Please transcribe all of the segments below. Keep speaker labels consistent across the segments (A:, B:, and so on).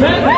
A: 셋!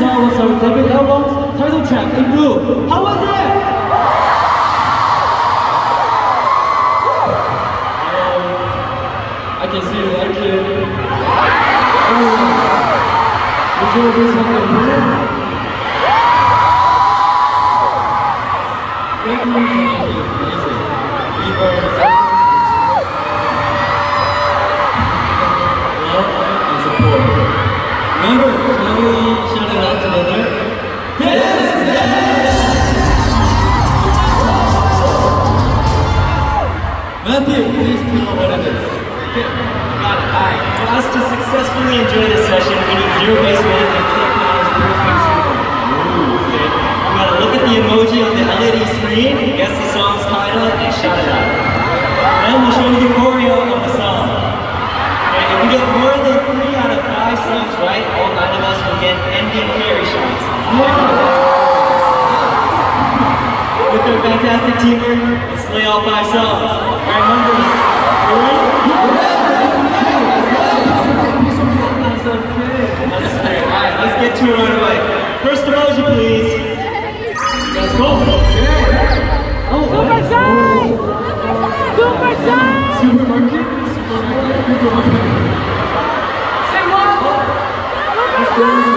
B: song was our debut title track In Bloom. How was it?
A: I can see you like it.
B: Did
A: Matthew, please tell me what it is.
C: Okay, got it. Alright, for us to successfully enjoy this session, we need zero base one and click on perfect Okay. You gotta look at the emoji on the LED screen, guess the song's title, and shout it out. Then we'll show you the choreo of the song. Okay, if we get more than three out of five songs right, all nine of us will get ending fairy shots. Fantastic teamwork, let's slay all five songs. Alright, numbers. You ready? Alright, let's get to it right away. First emoji, please. Let's go.
D: Oh, Super Shy! Super Shy!
B: Supermarket? Supermarket?
D: Say what?
C: Super Shy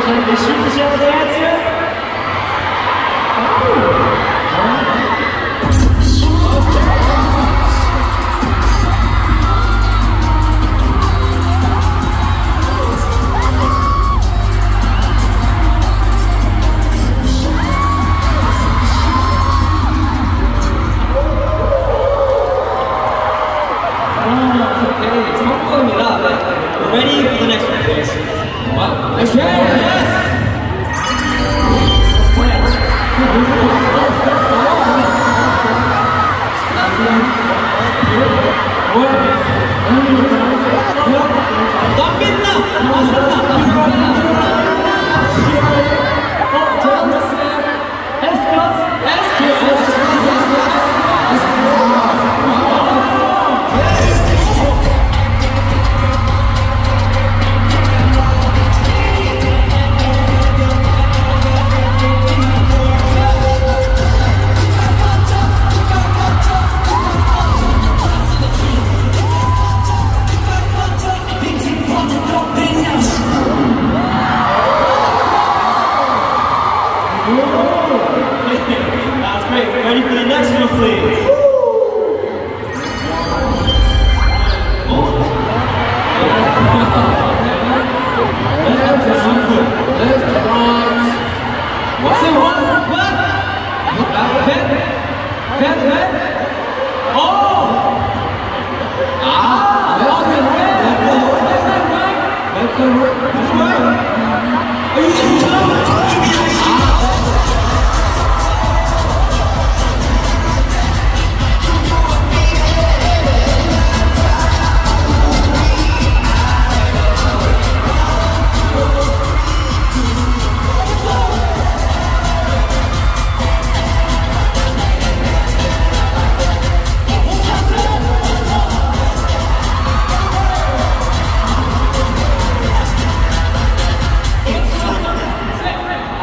C: the answer? 네.
A: Left and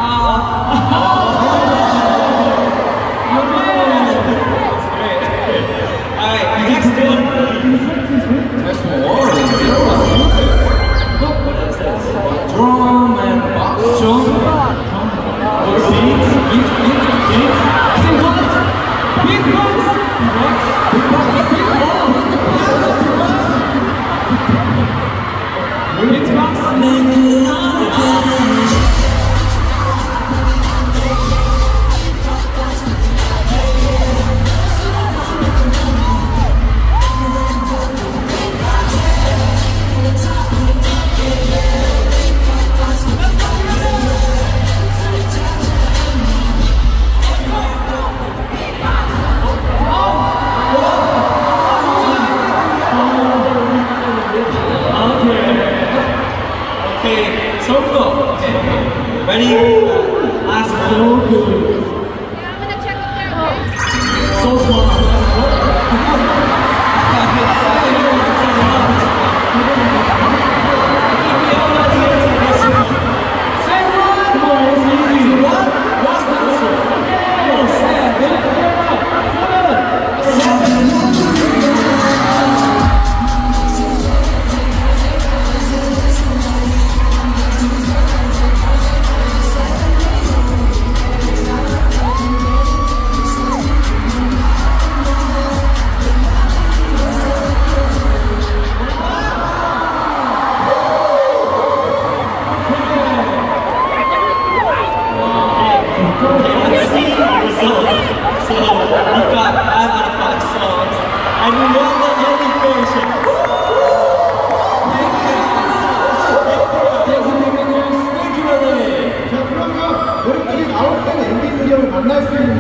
C: Alright, Ready? Last
A: blessing